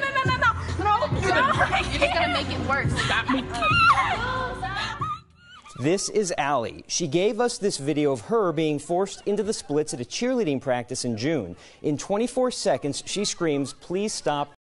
no, no, no, no, no, no, You're just gonna make it worse. Stop me. This is Ally. She gave us this video of her being forced into the splits at a cheerleading practice in June. In 24 seconds, she screams, Please stop,